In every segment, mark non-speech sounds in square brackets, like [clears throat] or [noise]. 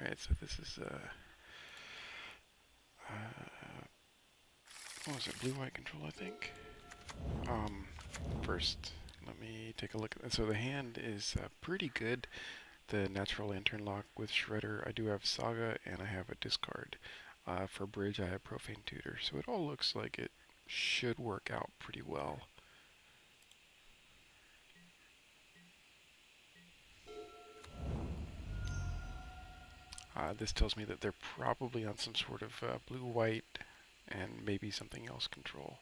Alright, so this is, uh, uh, what was it, blue-white control, I think? Um, first, let me take a look at So the hand is uh, pretty good. The Natural Lantern lock with Shredder. I do have Saga, and I have a discard. Uh, for Bridge, I have Profane Tutor. So it all looks like it should work out pretty well. Uh, this tells me that they're probably on some sort of uh, blue-white and maybe something else control.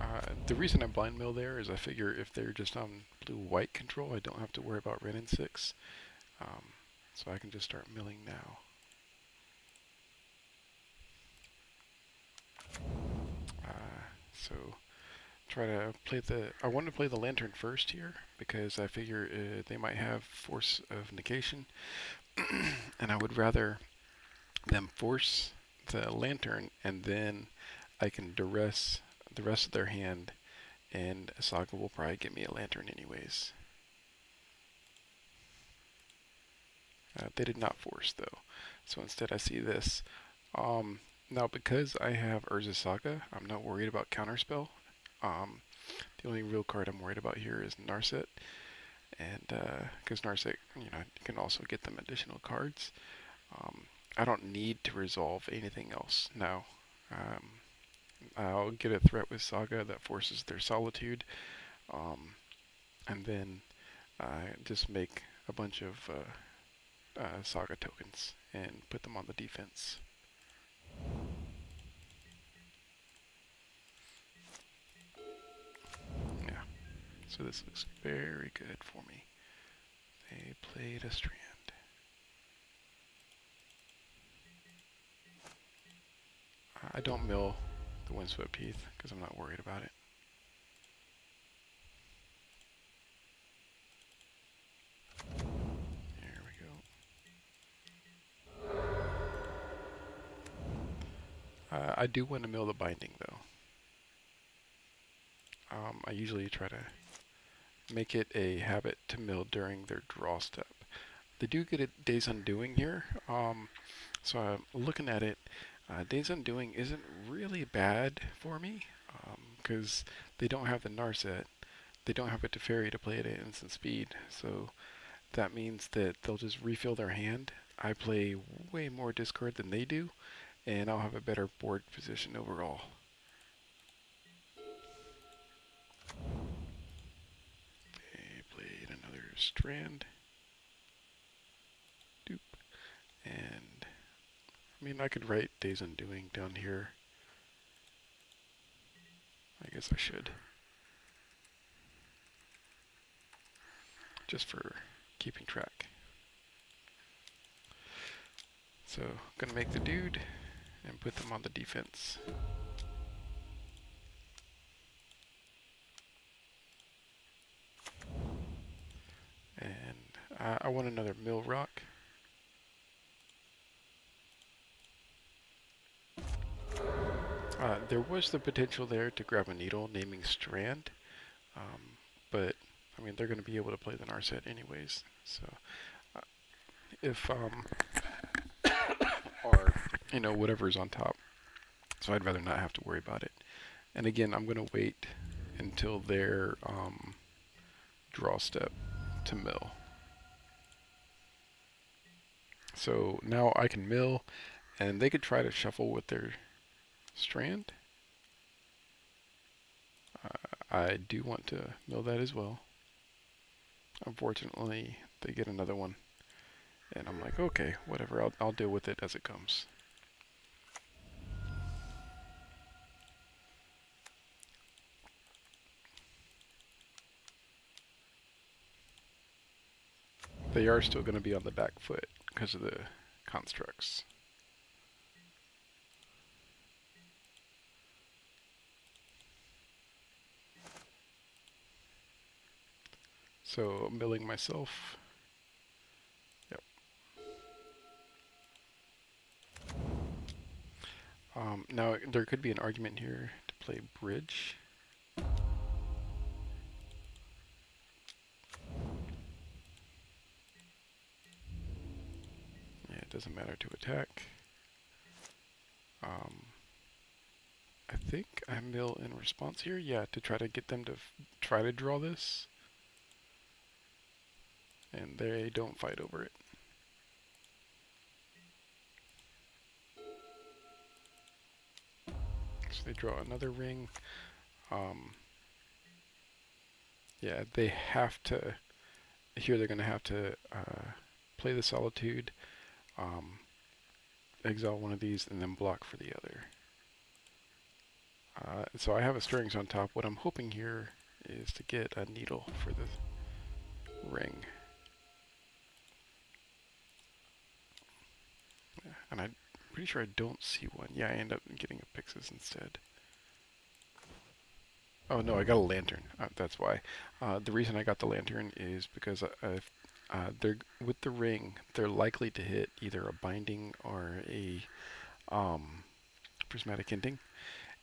Uh, the reason I blind mill there is I figure if they're just on blue-white control, I don't have to worry about red and 6. Um, so I can just start milling now. Uh, so try to play the... I want to play the Lantern first here, because I figure uh, they might have Force of Negation, [clears throat] and I would rather them force the Lantern, and then I can duress the rest of their hand, and Saga will probably get me a Lantern anyways. Uh, they did not force though, so instead I see this. Um, now because I have Urza Saga, I'm not worried about Counterspell. Um, the only real card I'm worried about here is Narset, and because uh, Narset, you know, you can also get them additional cards. Um, I don't need to resolve anything else now. Um, I'll get a threat with Saga that forces their Solitude, um, and then uh, just make a bunch of uh, uh, Saga tokens and put them on the defense. So this looks very good for me. They played a strand. I don't mill the windswept heath because I'm not worried about it. There we go. Uh, I do want to mill the binding though. Um, I usually try to make it a habit to mill during their draw step. They do get a Days Undoing here, um, so I'm looking at it uh, Days Undoing isn't really bad for me because um, they don't have the Narset. They don't have a Teferi to play it at instant speed, so that means that they'll just refill their hand. I play way more discard than they do, and I'll have a better board position overall. Strand. And I mean, I could write Days Undoing down here. I guess I should. Just for keeping track. So, gonna make the dude and put them on the defense. And uh, I want another mill rock. Uh, there was the potential there to grab a needle naming Strand, um, but I mean they're going to be able to play the Narset anyways. So uh, if um, [coughs] or you know whatever's on top, so I'd rather not have to worry about it. And again, I'm going to wait until their um, draw step to mill. So now I can mill, and they could try to shuffle with their strand. Uh, I do want to mill that as well. Unfortunately, they get another one. And I'm like, okay, whatever, I'll, I'll deal with it as it comes. They are still going to be on the back foot because of the constructs. So milling myself. Yep. Um, now there could be an argument here to play bridge. Doesn't matter to attack. Um, I think I mill in response here, yeah, to try to get them to try to draw this. And they don't fight over it. So they draw another ring. Um, yeah, they have to, here they're going to have to uh, play the Solitude, um, exile one of these, and then block for the other. Uh, so I have a strings on top. What I'm hoping here is to get a needle for the ring. And I'm pretty sure I don't see one. Yeah, I end up getting a Pyxis instead. Oh no, I got a lantern. Uh, that's why. Uh, the reason I got the lantern is because uh, they're with the ring, they're likely to hit either a binding or a um, prismatic ending,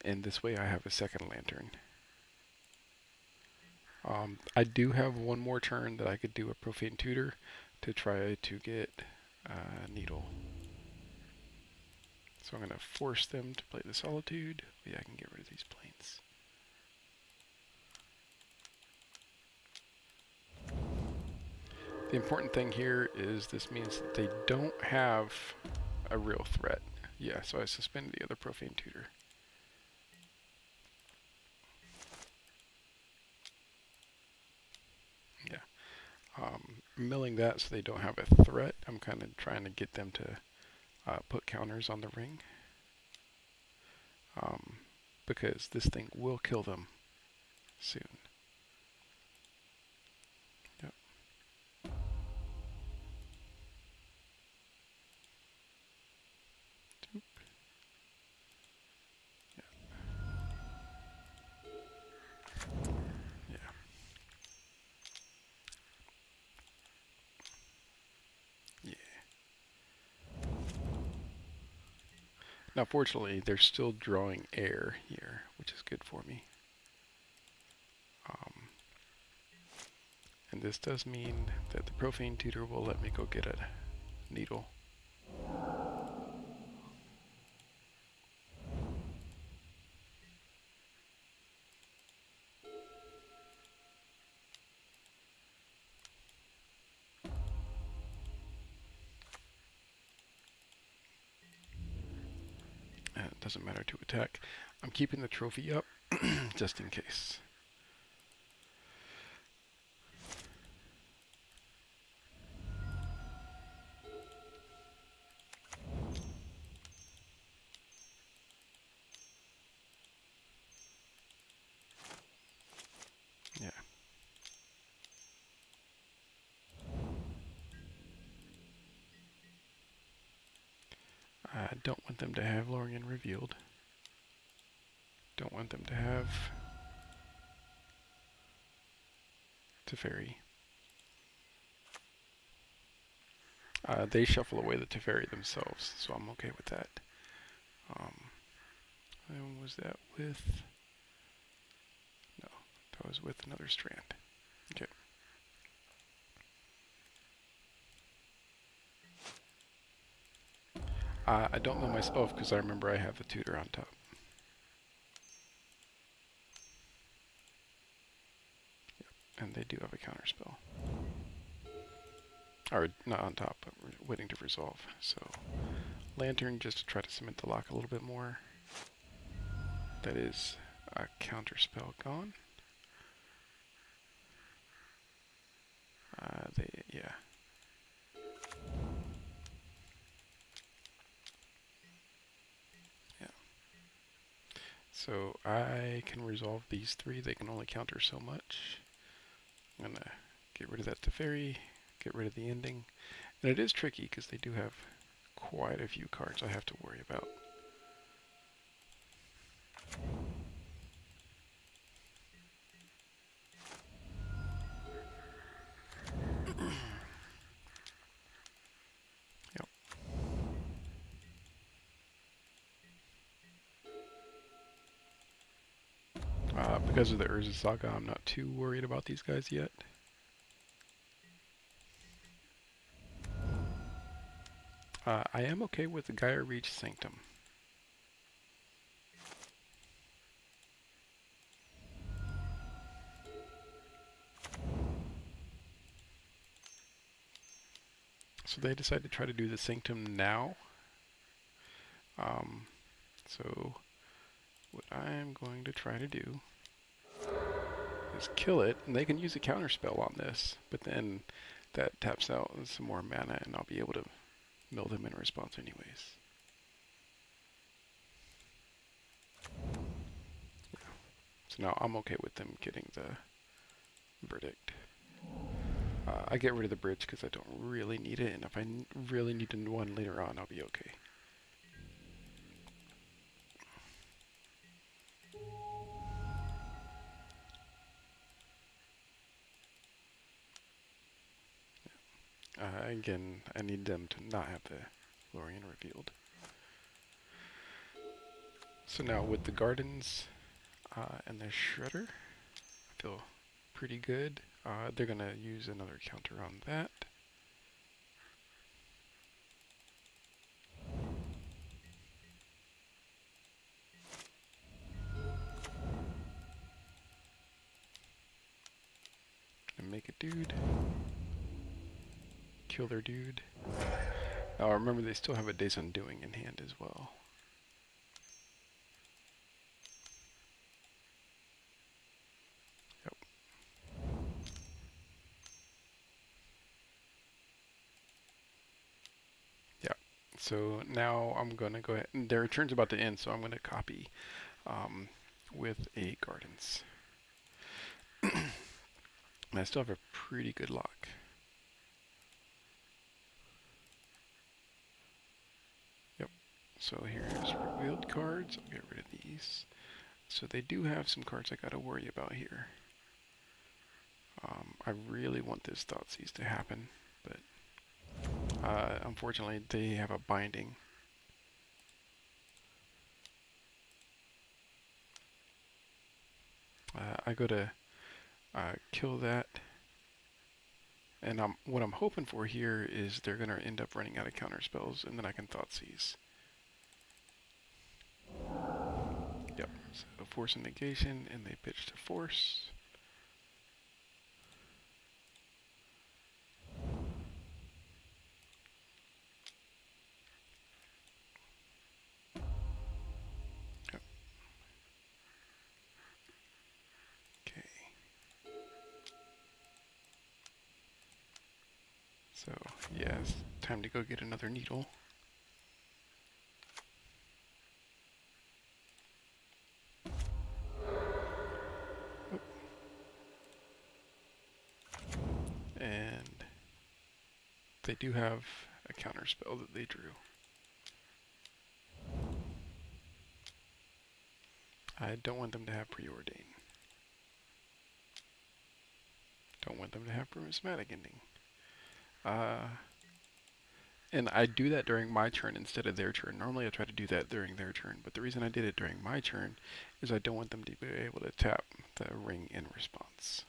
and this way I have a second lantern. Um, I do have one more turn that I could do a profane tutor to try to get uh, needle. So I'm going to force them to play the solitude. Yeah, I can get rid of these planes. The important thing here is this means that they don't have a real threat. Yeah, so I suspended the other profane tutor. Yeah. Um, milling that so they don't have a threat. I'm kind of trying to get them to uh, put counters on the ring. Um, because this thing will kill them soon. Now fortunately they're still drawing air here, which is good for me. Um, and this does mean that the profane tutor will let me go get a needle. Doesn't matter to attack. I'm keeping the trophy up [clears throat] just in case. I don't want them to have Lorien revealed. Don't want them to have Teferi. Uh, they shuffle away the Teferi themselves, so I'm okay with that. Um, and was that with... No, that was with another strand. Okay. Uh, I don't know myself because I remember I have the tutor on top. Yep. And they do have a counter spell. Or not on top, but waiting to resolve. So Lantern just to try to cement the lock a little bit more. That is a counter spell gone. Uh, they, yeah. So I can resolve these three. They can only counter so much. I'm going to get rid of that Teferi, get rid of the ending. And it is tricky because they do have quite a few cards I have to worry about. Because of the Urza Saga, I'm not too worried about these guys yet. Uh, I am okay with the Gaia Reach Sanctum. So they decided to try to do the Sanctum now. Um, so what I'm going to try to do is kill it, and they can use a counter spell on this, but then that taps out some more mana, and I'll be able to mill them in response anyways. Yeah. So now I'm okay with them getting the verdict. Uh, I get rid of the bridge because I don't really need it, and if I really need one later on, I'll be okay. Again, I need them to not have the Lorien revealed. So now with the gardens uh, and the shredder, I feel pretty good. Uh, they're going to use another counter on that. And make a dude. Kill their dude. Now remember they still have a Days Undoing in hand as well. Yep, so now I'm going to go ahead, and their turn's about to end, so I'm going to copy um, with a Gardens. [clears throat] I still have a pretty good lock. Yep, so here's revealed cards. I'll get rid of these. So they do have some cards I got to worry about here. Um, I really want this Thoughtseize to happen, but uh, unfortunately, they have a binding. Uh, I go to uh, kill that. And um, what I'm hoping for here is they're going to end up running out of counter spells, and then I can Thoughtseize. Yep, so force of negation, and they pitch to force. So, yeah, time to go get another needle. And they do have a counter spell that they drew. I don't want them to have preordain. Don't want them to have prismatic ending. Uh, and I do that during my turn instead of their turn. Normally I try to do that during their turn, but the reason I did it during my turn is I don't want them to be able to tap the ring in response.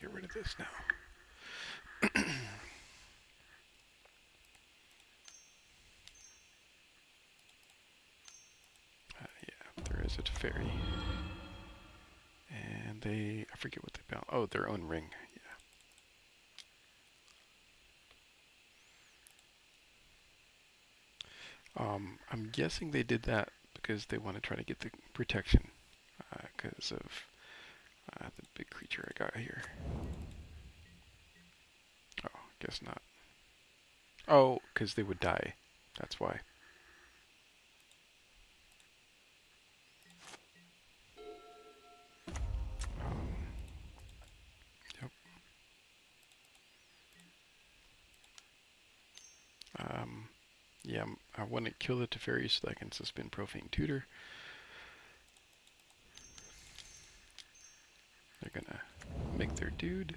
Get rid of this now. [clears throat] Uh, yeah, there is a Teferi And they, I forget what they found. Oh, their own ring. Yeah. Um, I'm guessing they did that because they want to try to get the protection because uh, of uh, the big creature I got here. Oh, guess not. Oh, because they would die. That's why. Um, yeah, I want to kill the Teferi so that I can suspend Profane Tutor. They're gonna make their dude.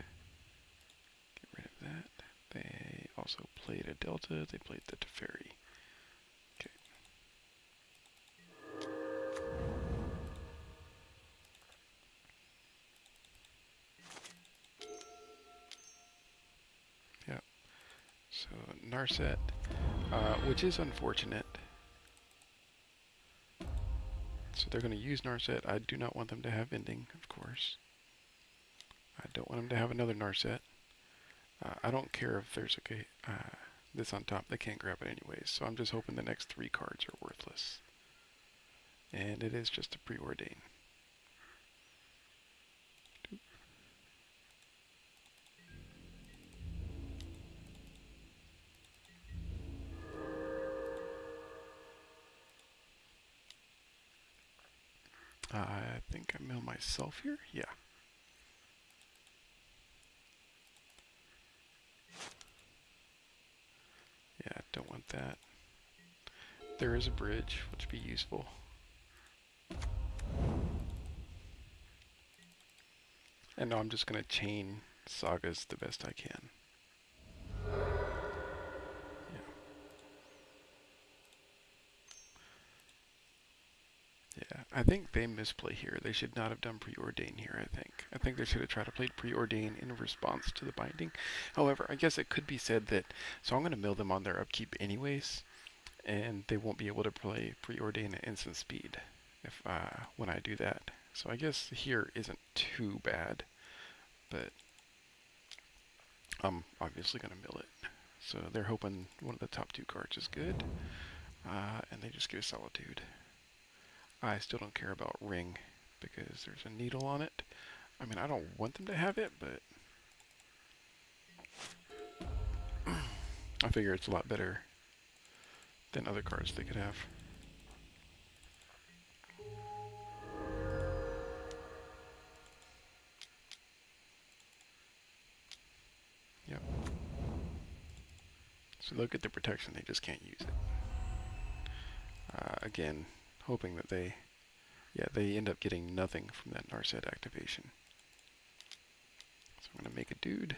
Get rid of that. They also played a Delta. They played the Teferi. Okay. Yeah. So Narset, uh, which is unfortunate. So they're going to use Narset. I do not want them to have ending, of course. I don't want them to have another Narset. Uh, I don't care if there's a uh, this on top. They can't grab it anyways. So I'm just hoping the next three cards are worthless. And it is just a preordain. I think I mill myself here. Yeah. Yeah, don't want that. There is a bridge, which would be useful. And now I'm just going to chain sagas the best I can. Yeah, I think they misplay here. They should not have done preordain here, I think. I think they should have tried to play preordain in response to the binding. However, I guess it could be said that, so I'm going to mill them on their upkeep anyways, and they won't be able to play preordain at instant speed if uh, when I do that. So I guess here isn't too bad, but I'm obviously going to mill it. So they're hoping one of the top two cards is good, uh, and they just get Solitude. I still don't care about ring because there's a needle on it. I mean, I don't want them to have it, but [clears throat] I figure it's a lot better than other cards they could have. Yep. So they'll get the protection, they just can't use it. Uh, again, hoping that they, yeah, they end up getting nothing from that Narset activation. So I'm going to make a dude.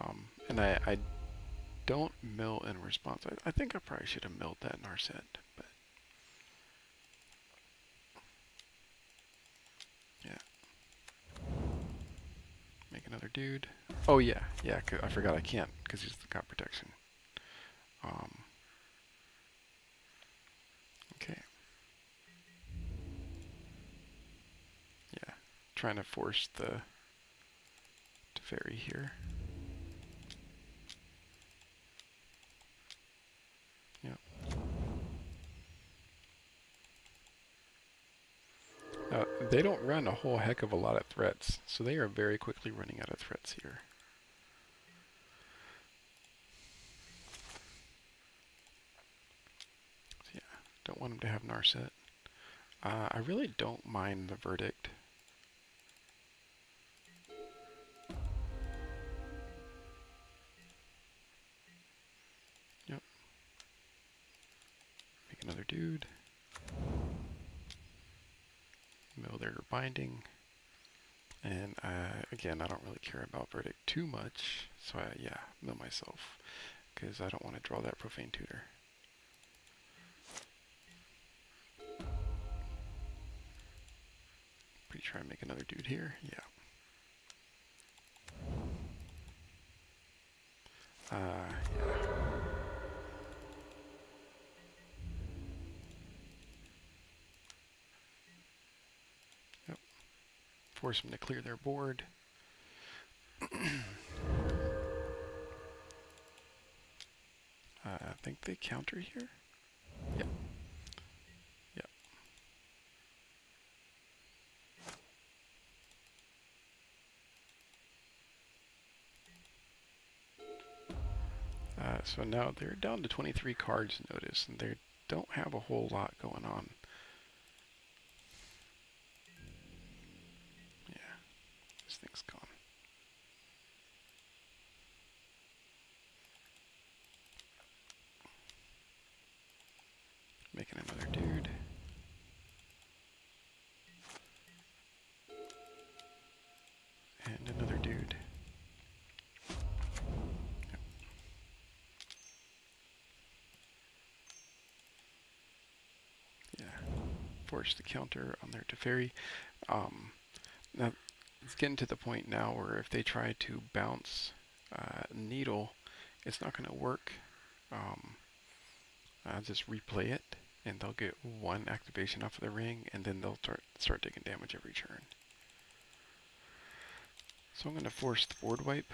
Um, and I, I don't mill in response. I, I think I probably should have milled that Narset, but yeah. Make another dude. Oh yeah, yeah, I forgot I can't because he's got protection. Um, okay. Yeah, trying to force the Teferi here. Yep. Uh, they don't run a whole heck of a lot of threats, so they are very quickly running out of threats here. Don't want him to have Narset. Uh, I really don't mind the verdict. Yep. Make another dude. Mill their binding. And uh, again, I don't really care about verdict too much. So I, yeah, mill myself. Because I don't want to draw that profane tutor. Try and make another dude here. Yeah. Uh, yeah. Yep. Force them to clear their board. [clears throat] uh, I think they counter here. Yep. So now they're down to 23 cards, notice, and they don't have a whole lot going on. Yeah, this thing's gone. Making another dude. And another dude. Force the counter on their Teferi. Um, now, it's getting to the point now where if they try to bounce uh, needle, it's not going to work. Um, I'll just replay it, and they'll get one activation off of the ring, and then they'll start, start taking damage every turn. So I'm going to force the board wipe.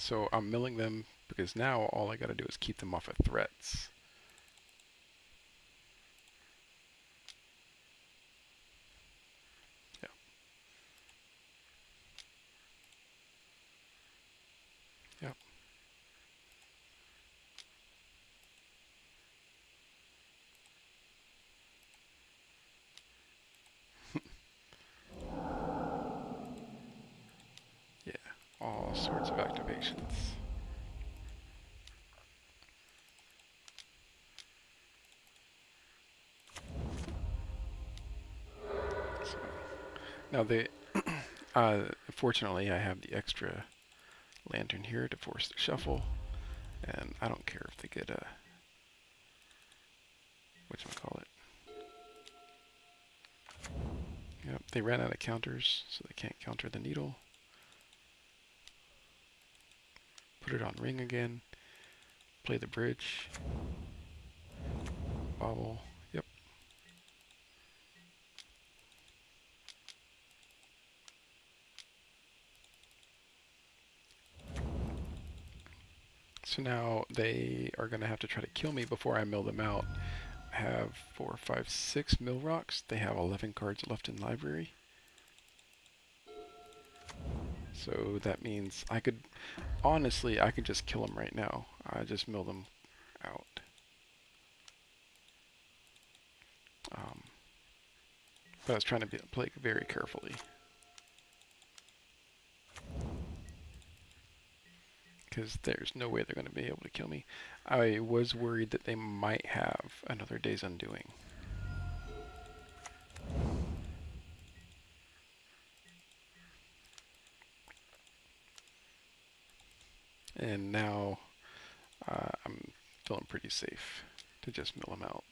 So I'm milling them because now all I got to do is keep them off of threats. Yeah. Yep. yeah, all sorts of activations. Now they, [clears throat] uh, fortunately I have the extra lantern here to force the shuffle, and I don't care if they get a, whatchamacallit. Yep, they ran out of counters, so they can't counter the needle. Put it on ring again, play the bridge, bobble, So now they are going to have to try to kill me before I mill them out. I have four, five, six mill rocks. They have 11 cards left in library. So that means I could, honestly, I could just kill them right now. I just mill them out. Um, but I was trying to be, play very carefully. Because there's no way they're going to be able to kill me. I was worried that they might have another Day's Undoing. And now uh, I'm feeling pretty safe to just mill them out.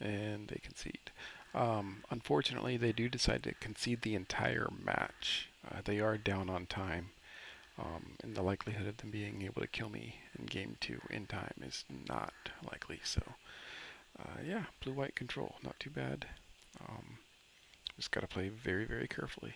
and they concede. Um, unfortunately, they do decide to concede the entire match. Uh, they are down on time, um, and the likelihood of them being able to kill me in game two in time is not likely. So, uh, yeah, blue-white control, not too bad. Um, just got to play very, very carefully.